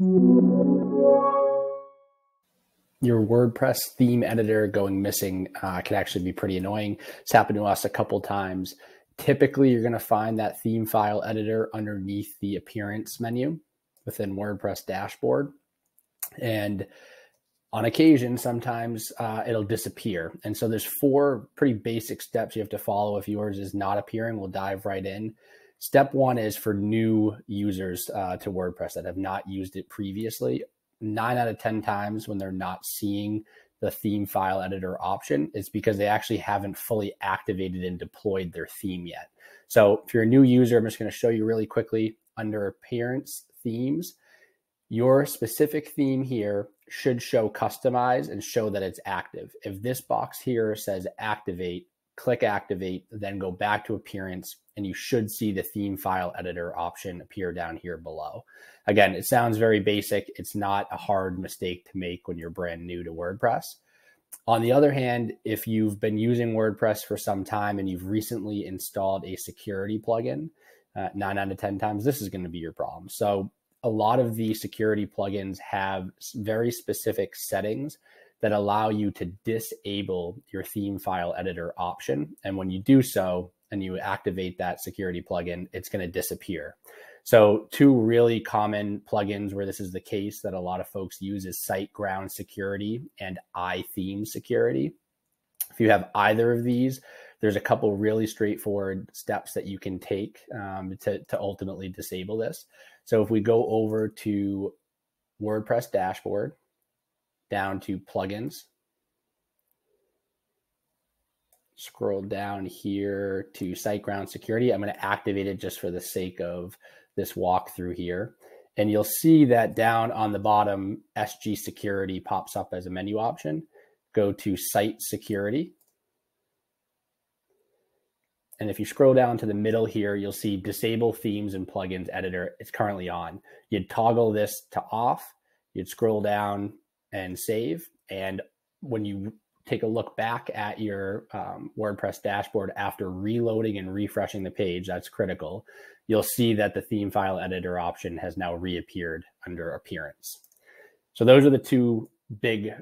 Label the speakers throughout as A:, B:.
A: Your WordPress theme editor going missing uh, can actually be pretty annoying. It's happened to us a couple times. Typically, you're going to find that theme file editor underneath the appearance menu within WordPress dashboard. And on occasion, sometimes uh, it'll disappear. And so there's four pretty basic steps you have to follow if yours is not appearing. We'll dive right in. Step one is for new users uh, to WordPress that have not used it previously. Nine out of 10 times when they're not seeing the theme file editor option, it's because they actually haven't fully activated and deployed their theme yet. So if you're a new user, I'm just going to show you really quickly under appearance themes, your specific theme here should show customize and show that it's active. If this box here says activate, click activate, then go back to appearance, and you should see the theme file editor option appear down here below. Again, it sounds very basic. It's not a hard mistake to make when you're brand new to WordPress. On the other hand, if you've been using WordPress for some time and you've recently installed a security plugin, uh, nine out of 10 times, this is going to be your problem. So a lot of the security plugins have very specific settings that allow you to disable your theme file editor option. And when you do so and you activate that security plugin, it's going to disappear. So, two really common plugins where this is the case that a lot of folks use is SiteGround Security and iTheme Security. If you have either of these, there's a couple really straightforward steps that you can take um, to, to ultimately disable this. So if we go over to WordPress dashboard, down to plugins, scroll down here to SiteGround Security. I'm going to activate it just for the sake of this walkthrough here. And you'll see that down on the bottom, SG Security pops up as a menu option. Go to Site Security. And if you scroll down to the middle here, you'll see disable themes and plugins editor. It's currently on. You'd toggle this to off. You'd scroll down and save. And when you take a look back at your um, WordPress dashboard after reloading and refreshing the page, that's critical. You'll see that the theme file editor option has now reappeared under appearance. So those are the two big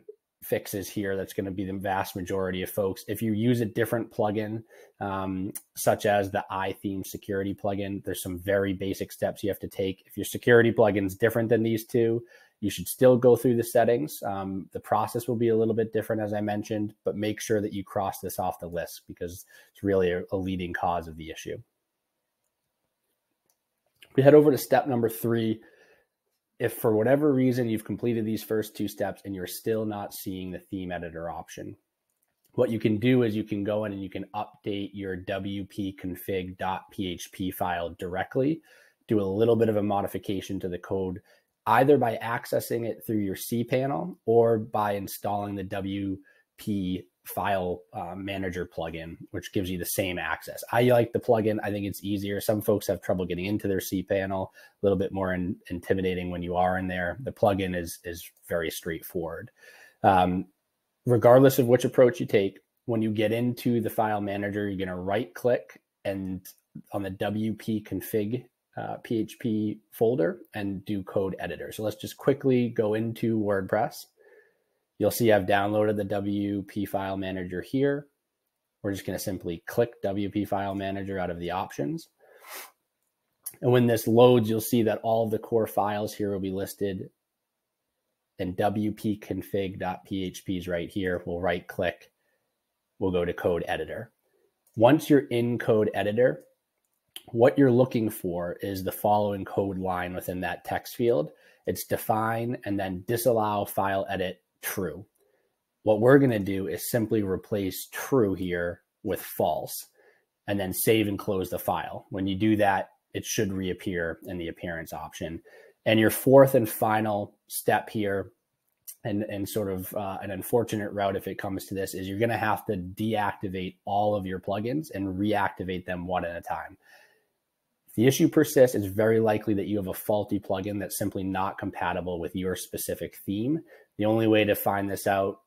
A: fixes here that's going to be the vast majority of folks. If you use a different plugin, um, such as the iTheme security plugin, there's some very basic steps you have to take. If your security plugin is different than these two, you should still go through the settings. Um, the process will be a little bit different, as I mentioned, but make sure that you cross this off the list because it's really a, a leading cause of the issue. We head over to step number three, if for whatever reason you've completed these first two steps and you're still not seeing the theme editor option, what you can do is you can go in and you can update your wp-config.php file directly, do a little bit of a modification to the code, either by accessing it through your cPanel or by installing the WP file uh, manager plugin, which gives you the same access. I like the plugin. I think it's easier. Some folks have trouble getting into their cPanel, a little bit more in, intimidating when you are in there. The plugin is is very straightforward. Um, regardless of which approach you take, when you get into the file manager, you're going to right click and on the WP config uh, PHP folder and do code editor. So let's just quickly go into WordPress You'll see I've downloaded the WP file manager here. We're just going to simply click WP file manager out of the options. And when this loads, you'll see that all the core files here will be listed and WP config.php is right here. We'll right click. We'll go to code editor. Once you're in code editor, what you're looking for is the following code line within that text field. It's define and then disallow file edit true. What we're going to do is simply replace true here with false and then save and close the file. When you do that, it should reappear in the appearance option. And your fourth and final step here, and, and sort of uh, an unfortunate route if it comes to this, is you're going to have to deactivate all of your plugins and reactivate them one at a time. The issue persists, it's very likely that you have a faulty plugin that's simply not compatible with your specific theme. The only way to find this out,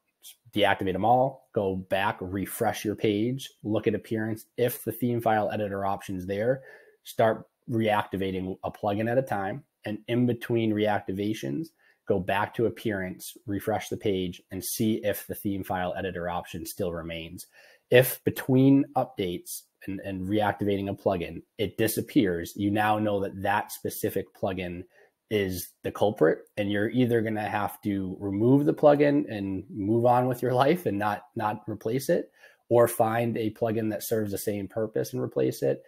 A: deactivate them all, go back, refresh your page, look at appearance. If the theme file editor option's there, start reactivating a plugin at a time. And in between reactivations, go back to appearance, refresh the page, and see if the theme file editor option still remains. If between updates and, and reactivating a plugin, it disappears, you now know that that specific plugin is the culprit and you're either going to have to remove the plugin and move on with your life and not not replace it or find a plugin that serves the same purpose and replace it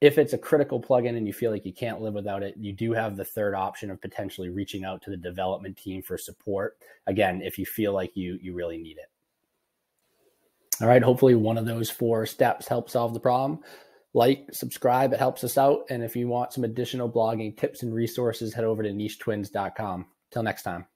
A: if it's a critical plugin and you feel like you can't live without it you do have the third option of potentially reaching out to the development team for support again if you feel like you you really need it all right hopefully one of those four steps help solve the problem like, subscribe. It helps us out. And if you want some additional blogging tips and resources, head over to nichetwins.com. Till next time.